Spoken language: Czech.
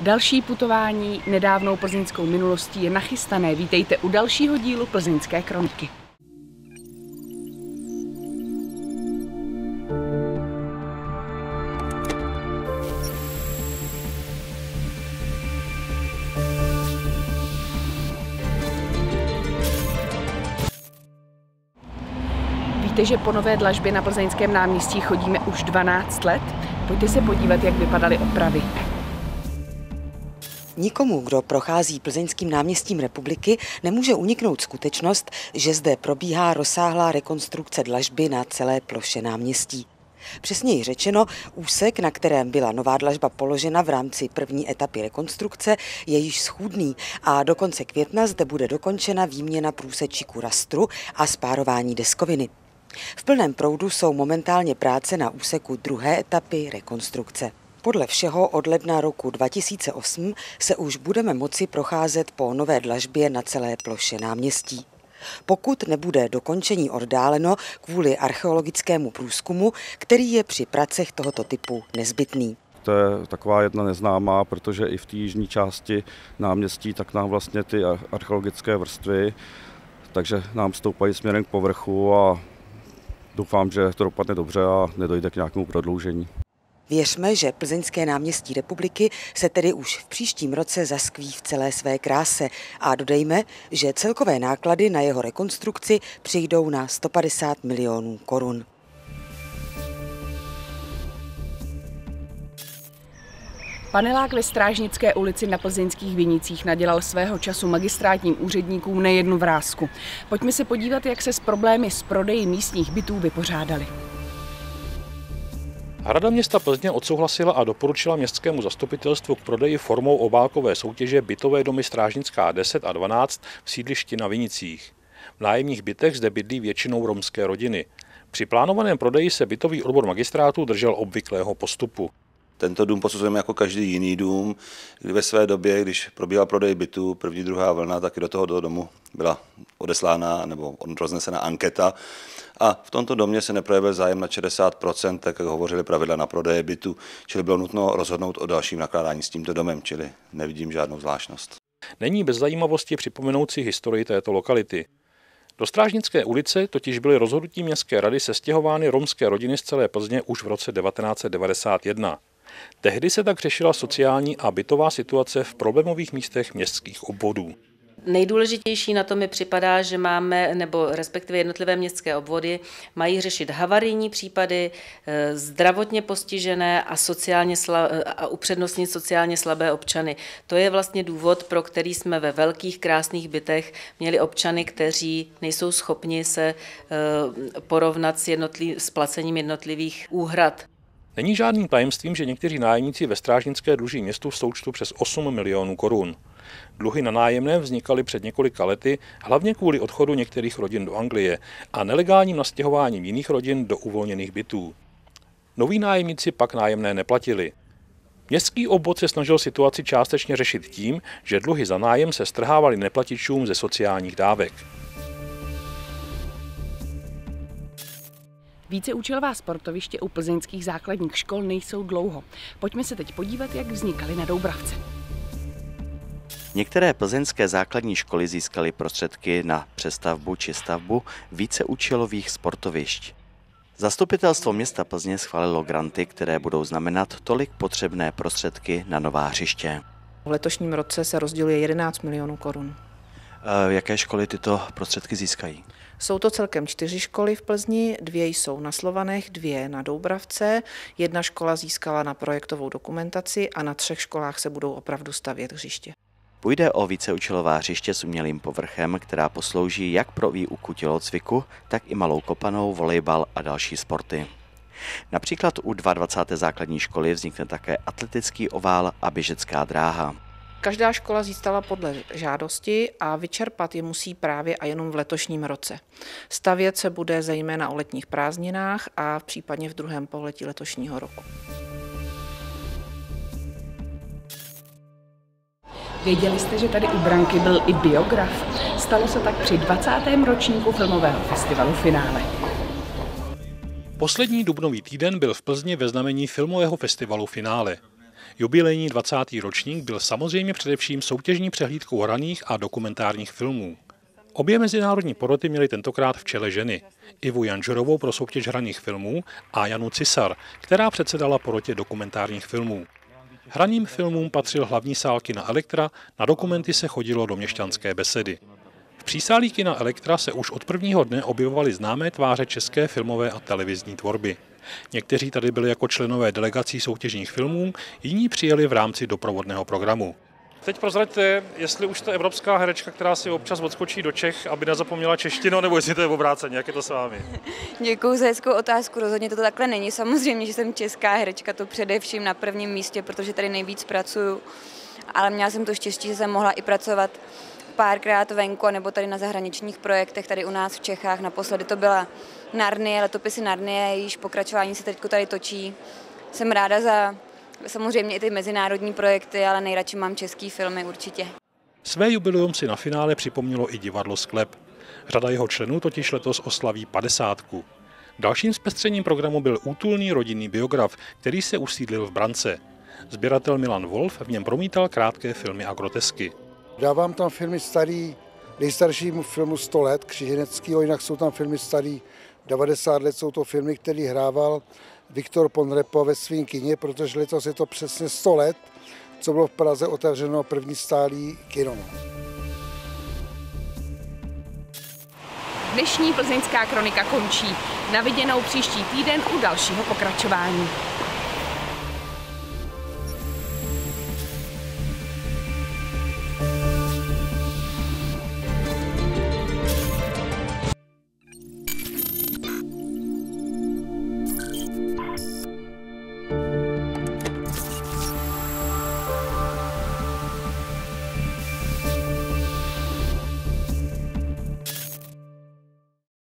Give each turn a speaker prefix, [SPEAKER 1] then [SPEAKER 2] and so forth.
[SPEAKER 1] Další putování nedávnou plzeňskou minulostí je nachystané. Vítejte u dalšího dílu Plzeňské kroniky. Víte, že po nové dlažbě na plzeňském náměstí chodíme už 12 let? Pojďte se podívat, jak vypadaly opravy.
[SPEAKER 2] Nikomu, kdo prochází plzeňským náměstím republiky, nemůže uniknout skutečnost, že zde probíhá rozsáhlá rekonstrukce dlažby na celé ploše náměstí. Přesněji řečeno, úsek, na kterém byla nová dlažba položena v rámci první etapy rekonstrukce, je již schůdný a do konce května zde bude dokončena výměna průsečíku rastru a spárování deskoviny. V plném proudu jsou momentálně práce na úseku druhé etapy rekonstrukce. Podle všeho od ledna roku 2008 se už budeme moci procházet po nové dlažbě na celé ploše náměstí. Pokud nebude dokončení oddáleno kvůli archeologickému průzkumu, který je při pracech tohoto typu nezbytný.
[SPEAKER 3] To je taková jedna neznámá, protože i v té jižní části náměstí tak nám vlastně ty archeologické vrstvy, takže nám stoupají směrem k povrchu a doufám, že to dopadne dobře a nedojde k nějakému prodloužení.
[SPEAKER 2] Věřme, že plzeňské náměstí republiky se tedy už v příštím roce zaskví v celé své kráse a dodejme, že celkové náklady na jeho rekonstrukci přijdou na 150 milionů korun.
[SPEAKER 1] Panelák ve Strážnické ulici na plzeňských Vinicích nadělal svého času magistrátním úředníkům nejednu vrázku. Pojďme se podívat, jak se s problémy s prodeji místních bytů vypořádali.
[SPEAKER 4] Rada města Plzně odsouhlasila a doporučila městskému zastupitelstvu k prodeji formou obálkové soutěže bytové domy Strážnická 10 a 12 v sídlišti na Vinicích. V nájemních bytech zde bydlí většinou romské rodiny. Při plánovaném prodeji se bytový odbor magistrátu držel obvyklého postupu.
[SPEAKER 5] Tento dům posuzujeme jako každý jiný dům, kdy ve své době, když probíhal prodej bytu, první, druhá vlna, tak i do toho domu byla odeslána nebo roznesena anketa. A v tomto domě se neprojevil zájem na 60%, tak jak hovořili pravidla na prodeje bytu, čili bylo nutno rozhodnout o dalším nakládání s tímto domem, čili nevidím žádnou zvláštnost.
[SPEAKER 4] Není bez zajímavosti připomenout si historii této lokality. Do Strážnické ulice totiž byly rozhodnutí městské rady sestěhovány romské rodiny z celé Plzně už v roce 1991. Tehdy se tak řešila sociální a bytová situace v problémových místech městských obvodů.
[SPEAKER 6] Nejdůležitější na to mi připadá, že máme, nebo respektive jednotlivé městské obvody, mají řešit havarijní případy, eh, zdravotně postižené a, sociálně sla, a upřednostnit sociálně slabé občany. To je vlastně důvod, pro který jsme ve velkých krásných bytech měli občany, kteří nejsou schopni se eh, porovnat s, jednotliv, s placením jednotlivých úhrad.
[SPEAKER 4] Není žádným tajemstvím, že někteří nájemníci ve Strážnické dluží městu v součtu přes 8 milionů korun. Dluhy na nájemné vznikaly před několika lety, hlavně kvůli odchodu některých rodin do Anglie a nelegálním nastěhováním jiných rodin do uvolněných bytů. Noví nájemníci pak nájemné neplatili. Městský obvod se snažil situaci částečně řešit tím, že dluhy za nájem se strhávaly neplatičům ze sociálních dávek.
[SPEAKER 1] Víceúčelová sportoviště u plzeňských základních škol nejsou dlouho. Pojďme se teď podívat, jak vznikaly na Doubravce.
[SPEAKER 7] Některé plzeňské základní školy získaly prostředky na přestavbu či stavbu víceúčelových sportovišť. Zastupitelstvo města Plzně schválilo granty, které budou znamenat tolik potřebné prostředky na nová hřiště.
[SPEAKER 8] V letošním roce se rozděluje 11 milionů korun.
[SPEAKER 7] Jaké školy tyto prostředky získají?
[SPEAKER 8] Jsou to celkem čtyři školy v Plzni, dvě jsou na Slovanech, dvě na Doubravce, jedna škola získala na projektovou dokumentaci a na třech školách se budou opravdu stavět hřiště.
[SPEAKER 7] Půjde o víceúčelová hřiště s umělým povrchem, která poslouží jak pro výuku tělocviku, tak i malou kopanou, volejbal a další sporty. Například u 22. základní školy vznikne také atletický ovál a běžecká dráha.
[SPEAKER 8] Každá škola získala podle žádosti a vyčerpat je musí právě a jenom v letošním roce. Stavět se bude zejména o letních prázdninách a případně v druhém pololetí letošního roku.
[SPEAKER 1] Věděli jste, že tady u Branky byl i biograf? Stalo se tak při 20. ročníku filmového festivalu Finále.
[SPEAKER 4] Poslední dubnový týden byl v Plzni ve znamení filmového festivalu Finále. Jubilejní 20. ročník byl samozřejmě především soutěžní přehlídkou hraných a dokumentárních filmů. Obě mezinárodní poroty měly tentokrát v čele ženy. Ivu Janžerovou pro soutěž hraných filmů a Janu Cisar, která předsedala porotě dokumentárních filmů. Hraným filmům patřil hlavní sál kina Elektra, na dokumenty se chodilo do měšťanské besedy. V přísálí kina Elektra se už od prvního dne objevovaly známé tváře české filmové a televizní tvorby. Někteří tady byli jako členové delegací soutěžních filmů, jiní přijeli v rámci doprovodného programu. Teď prozraďte, jestli už to evropská herečka, která si občas odskočí do Čech, aby nezapomněla češtinu, nebo jestli to je obráceně, jak je to s vámi?
[SPEAKER 9] Děkuji za hezkou otázku, rozhodně to takhle není. Samozřejmě, že jsem česká herečka, to především na prvním místě, protože tady nejvíc pracuju. Ale měla jsem to štěstí, že jsem mohla i pracovat párkrát venku, nebo tady na zahraničních projektech, tady u nás v Čechách. Naposledy to byla Narnie, letopisy Narnie, jejíž pokračování se teď tady točí. Jsem ráda za samozřejmě i ty mezinárodní projekty, ale nejradši mám český filmy určitě.
[SPEAKER 4] Své jubileum si na finále připomnělo i divadlo Sklep. Řada jeho členů totiž letos oslaví padesátku. Dalším zpestřením programu byl útulný rodinný biograf, který se usídlil v Brance. Sběratel Milan Wolf v něm promítal krátké filmy a grotesky.
[SPEAKER 10] Dávám tam filmy starý, nejstaršímu filmu 100 let, Křiženeckýho, jinak jsou tam filmy starý 90 let, jsou to filmy, který hrával Viktor Ponrepo ve svým kině, protože letos je to přesně 100 let, co bylo v Praze otevřeno první stálý kino.
[SPEAKER 1] Dnešní plzeňská kronika končí. Na viděnou příští týden u dalšího pokračování.